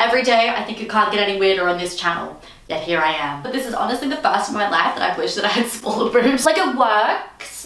Every day, I think you can't get any weirder on this channel. Yet here I am. But this is honestly the first in my life that I wish that I had smaller boobs. Like it works,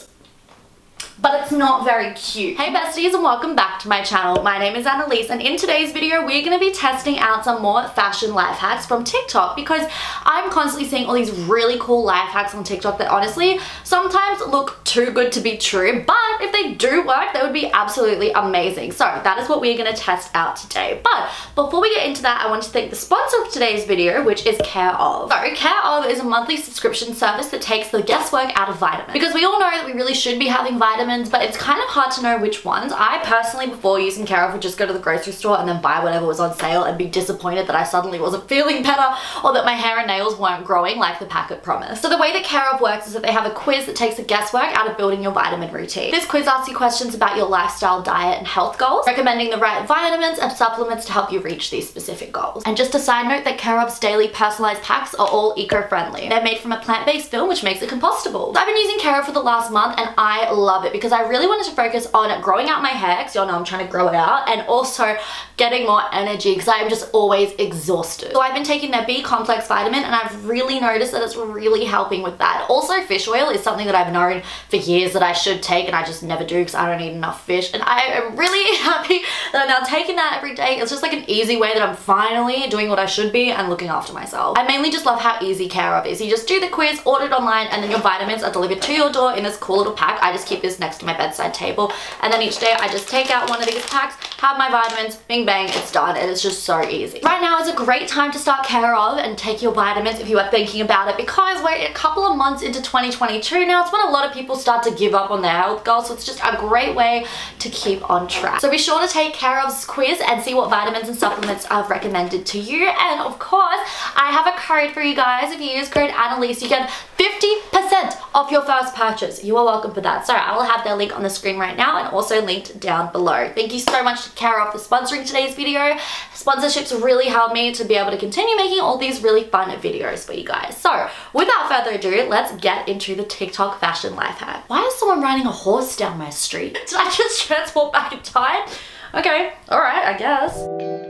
but it's not very cute. Hey besties and welcome back to my channel. My name is Annalise and in today's video we're going to be testing out some more fashion life hacks from TikTok because I'm constantly seeing all these really cool life hacks on TikTok that honestly sometimes look too good to be true but if they do work they would be absolutely amazing. So that is what we're going to test out today. But before we get into that I want to thank the sponsor of today's video which is Care Of. So Care Of is a monthly subscription service that takes the guesswork out of vitamins because we all know that we really should be having vitamins vitamins, but it's kind of hard to know which ones. I personally, before using Care Of, would just go to the grocery store and then buy whatever was on sale and be disappointed that I suddenly wasn't feeling better or that my hair and nails weren't growing like the packet promised. So the way that Care Of works is that they have a quiz that takes the guesswork out of building your vitamin routine. This quiz asks you questions about your lifestyle, diet, and health goals, recommending the right vitamins and supplements to help you reach these specific goals. And just a side note that Care Of's daily personalized packs are all eco-friendly. They're made from a plant-based film which makes it compostable. I've been using Care Of for the last month and I love it because I really wanted to focus on growing out my hair because y'all know I'm trying to grow it out and also getting more energy because I'm just always exhausted. So I've been taking their B complex vitamin and I've really noticed that it's really helping with that. Also fish oil is something that I've known for years that I should take and I just never do because I don't eat enough fish and I am really happy that I'm now taking that every day. It's just like an easy way that I'm finally doing what I should be and looking after myself. I mainly just love how easy Care Of is. You just do the quiz, order it online and then your vitamins are delivered to your door in this cool little pack. I just keep this next to my bedside table and then each day I just take out one of these packs, have my vitamins, bing bang, it's done and it's just so easy. Right now is a great time to start Care Of and take your vitamins if you are thinking about it because we're a couple of months into 2022 now. It's when a lot of people start to give up on their health goals so it's just a great way to keep on track. So be sure to take Care Of's quiz and see what vitamins and supplements I've recommended to you and of course I have a code for you guys. If you use code Annalise you get 50% off your first purchase. You are welcome for that. So I will have their link on the screen right now and also linked down below. Thank you so much to Care Of for sponsoring today's video. Sponsorships really help me to be able to continue making all these really fun videos for you guys. So without further ado, let's get into the TikTok fashion life hack. Why is someone riding a horse down my street? Did I just transport back in time? Okay, alright, I guess.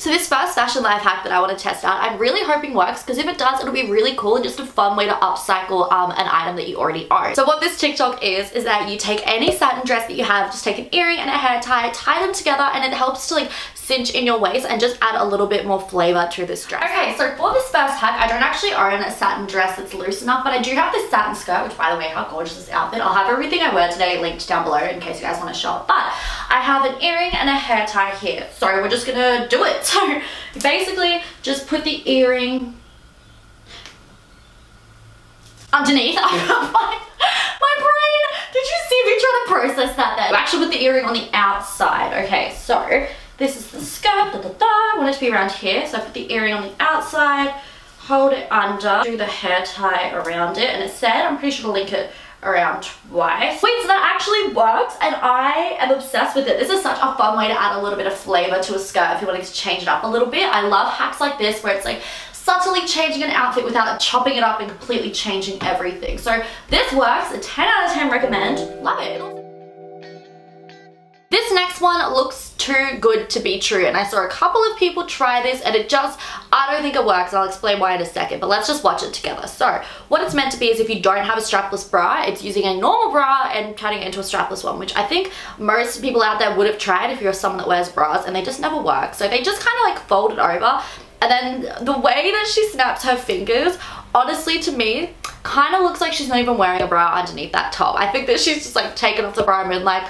So this first fashion life hack that I want to test out, I'm really hoping works because if it does, it'll be really cool and just a fun way to upcycle um, an item that you already own. So what this TikTok is, is that you take any satin dress that you have, just take an earring and a hair tie, tie them together and it helps to like cinch in your waist and just add a little bit more flavor to this dress. Okay, so for this first hack, I don't actually own a satin dress that's loose enough, but I do have this satin skirt, which by the way, how gorgeous this outfit. I'll have everything I wear today linked down below in case you guys want to shop. But I have an earring and a hair tie here. So we're just gonna do it. So basically just put the earring underneath. my, my brain, did you see me trying to process that there? Actually put the earring on the outside. Okay, so this is the skirt, da da da. I want it to be around here. So I put the earring on the outside, hold it under, do the hair tie around it. And it said, I'm pretty sure to link it around twice. Wait, so that actually works and I am obsessed with it. This is such a fun way to add a little bit of flavor to a skirt if you're wanting to change it up a little bit. I love hacks like this where it's like subtly changing an outfit without chopping it up and completely changing everything. So this works, a 10 out of 10 recommend, love it. This next one looks too good to be true and I saw a couple of people try this and it just, I don't think it works. I'll explain why in a second, but let's just watch it together. So what it's meant to be is if you don't have a strapless bra, it's using a normal bra and turning it into a strapless one, which I think most people out there would have tried if you're someone that wears bras and they just never work. So they just kind of like fold it over and then the way that she snaps her fingers, honestly to me, kind of looks like she's not even wearing a bra underneath that top. I think that she's just like taken off the bra and been like,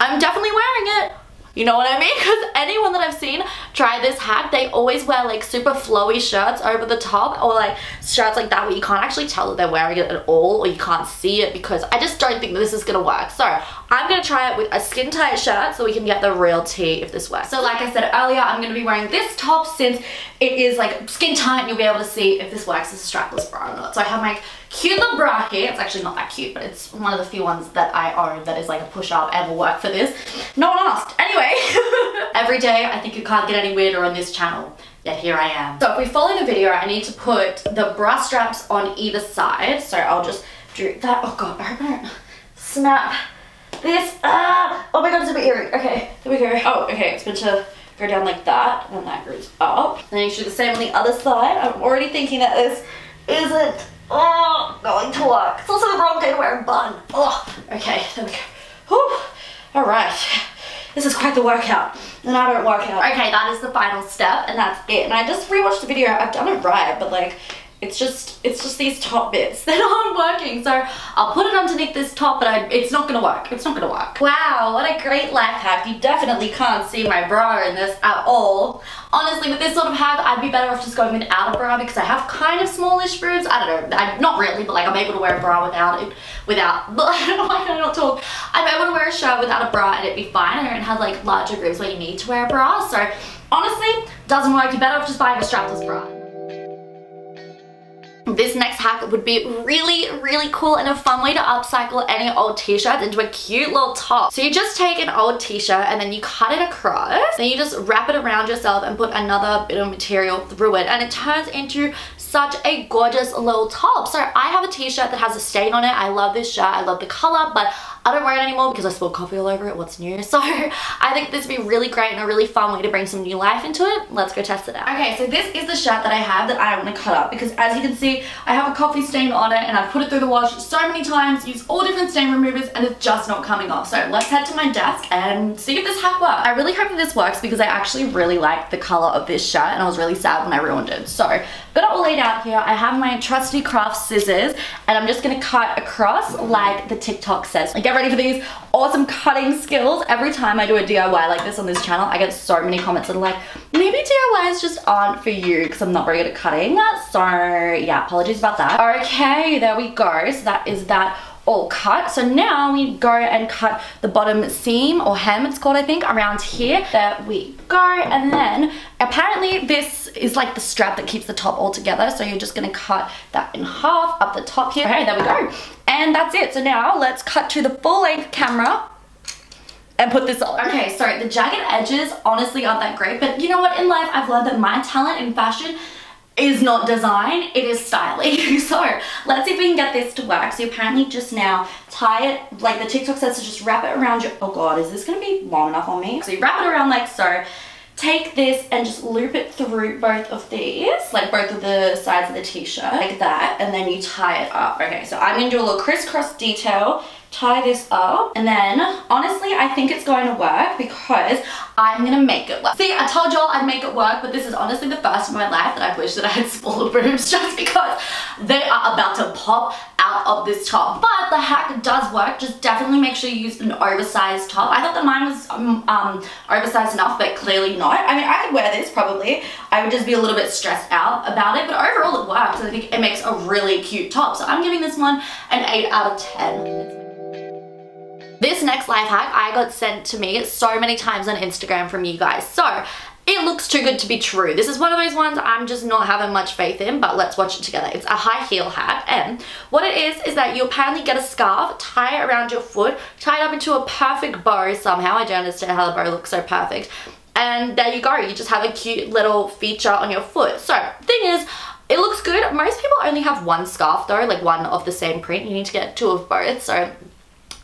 I'm definitely wearing it. You know what I mean? Because anyone that I've seen try this hack, they always wear like super flowy shirts over the top or like shirts like that where you can't actually tell that they're wearing it at all or you can't see it because I just don't think that this is going to work. So I'm going to try it with a skin tight shirt so we can get the real tea if this works. So like I said earlier, I'm going to be wearing this top since it is like skin tight and you'll be able to see if this works as a strapless bra or not. So I have my cute little bra here. It's actually not that cute, but it's one of the few ones that I own that is like a push-up and will work for this. No one asked. Anyway, every day I think you can't get any weirder on this channel. Yet here I am. So if we follow the video, I need to put the bra straps on either side. So I'll just do that. Oh god, I hope I don't snap this. Ah! Oh my god, it's a bit eerie. Okay, here we go. Oh, okay, it's meant to go down like that, and that goes up. Then you should do the same on the other side. I'm already thinking that this isn't oh, going to work. It's also the wrong day to wear a bun. Oh, okay, there we go. Whew. All right. This is quite the workout. And I don't work out. Okay, that is the final step, and that's it. And I just rewatched the video. I've done it right, but like, it's just it's just these top bits that aren't working. So I'll put it underneath this top but I, it's not gonna work. It's not gonna work. Wow what a great life hack. You definitely can't see my bra in this at all. Honestly with this sort of hack I'd be better off just going without a bra because I have kind of smallish boobs. I don't know I, not really but like I'm able to wear a bra without it without I don't know I not talk. I'm able to wear a shirt without a bra and it'd be fine. I don't have like larger boobs where you need to wear a bra. So honestly doesn't work. You better off just buying a strapless bra this next hack would be really, really cool and a fun way to upcycle any old t-shirts into a cute little top. So you just take an old t-shirt and then you cut it across, then you just wrap it around yourself and put another bit of material through it and it turns into such a gorgeous little top. So I have a t-shirt that has a stain on it. I love this shirt. I love the color, but I don't wear it anymore because I spilled coffee all over it. What's new? So I think this would be really great and a really fun way to bring some new life into it. Let's go test it out. Okay, so this is the shirt that I have that I want to cut up because as you can see, I have a coffee stain on it and I've put it through the wash so many times, used all different stain removers and it's just not coming off. So let's head to my desk and see if this hack works. I really hope that this works because I actually really like the color of this shirt and I was really sad when I ruined it. So got it all laid out here. I have my trusty craft scissors and I'm just gonna cut across like the TikTok says. Get ready for these awesome cutting skills. Every time I do a DIY like this on this channel, I get so many comments that are like, maybe DIYs just aren't for you because I'm not very good at cutting. So yeah, apologies about that. Okay, there we go. So that is that all cut. So now we go and cut the bottom seam or hem it's called I think around here. There we go and then apparently this is like the strap that keeps the top all together so you're just gonna cut that in half up the top here. Okay there we go and that's it. So now let's cut to the full length camera and put this on. Okay, so the jagged edges honestly aren't that great, but you know what? In life, I've learned that my talent in fashion is not design, it is styling. so let's see if we can get this to work. So apparently just now tie it, like the TikTok says to just wrap it around your, oh God, is this gonna be long enough on me? So you wrap it around like so, take this and just loop it through both of these, like both of the sides of the t-shirt, like that, and then you tie it up. Okay, so I'm gonna do a little crisscross detail tie this up and then honestly I think it's going to work because I'm gonna make it work. See I told y'all I'd make it work but this is honestly the first in my life that I've wished that I had smaller boobs just because they are about to pop out of this top but the hack does work just definitely make sure you use an oversized top. I thought that mine was um, um, oversized enough but clearly not. I mean I could wear this probably I would just be a little bit stressed out about it but overall it works I think it makes a really cute top so I'm giving this one an 8 out of 10. This next life hack I got sent to me so many times on Instagram from you guys. So it looks too good to be true. This is one of those ones I'm just not having much faith in, but let's watch it together. It's a high heel hack, and what it is, is that you apparently get a scarf, tie it around your foot, tie it up into a perfect bow somehow. I don't understand how the bow looks so perfect. And there you go, you just have a cute little feature on your foot. So, thing is, it looks good. Most people only have one scarf though, like one of the same print. You need to get two of both, so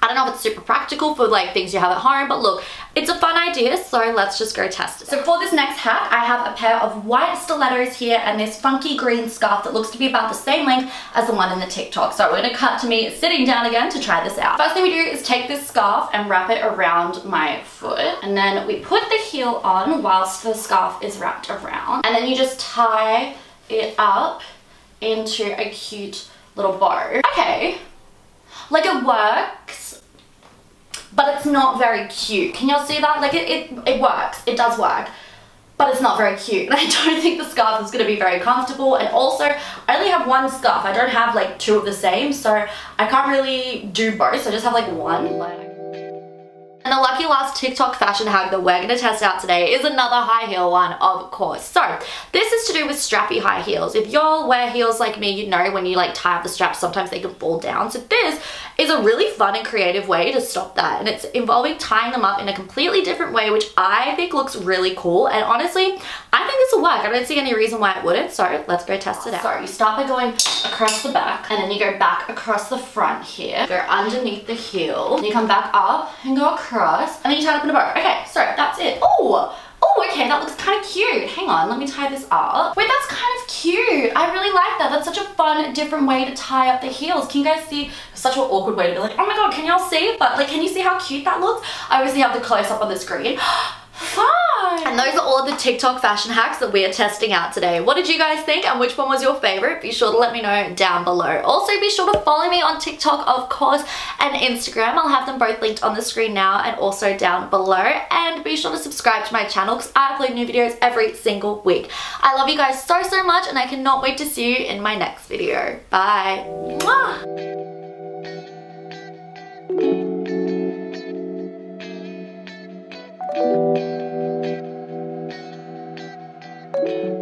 I don't know if it's super practical for like things you have at home, but look, it's a fun idea, so let's just go test it. So for this next hack, I have a pair of white stilettos here and this funky green scarf that looks to be about the same length as the one in the TikTok. So we're gonna cut to me sitting down again to try this out. First thing we do is take this scarf and wrap it around my foot. And then we put the heel on whilst the scarf is wrapped around. And then you just tie it up into a cute little bow. Okay, like it works, but it's not very cute. Can y'all see that? Like it, it, it works, it does work, but it's not very cute. And I don't think the scarf is gonna be very comfortable. And also, I only have one scarf. I don't have like two of the same, so I can't really do both. So I just have like one. And the lucky last TikTok fashion hack that we're going to test out today is another high heel one, of course. So this is to do with strappy high heels. If y'all wear heels like me, you know when you like tie up the straps, sometimes they can fall down. So this is a really fun and creative way to stop that. And it's involving tying them up in a completely different way, which I think looks really cool. And honestly, I think this will work. I don't see any reason why it wouldn't. So let's go test it out. So you start by going across the back and then you go back across the front here. Go underneath the heel. You come back up and go across across, and then you tie it up in a bow. Okay, so that's it. Oh, Oh, okay, that looks kind of cute. Hang on, let me tie this up. Wait, that's kind of cute. I really like that. That's such a fun, different way to tie up the heels. Can you guys see? Such an awkward way to be like, oh my god, can y'all see? But like, can you see how cute that looks? I obviously have the close up on the screen. Fun! And those are all of the TikTok fashion hacks that we are testing out today. What did you guys think and which one was your favorite? Be sure to let me know down below. Also, be sure to follow me on TikTok, of course, and Instagram. I'll have them both linked on the screen now and also down below. And be sure to subscribe to my channel because I upload new videos every single week. I love you guys so, so much and I cannot wait to see you in my next video. Bye. Mwah!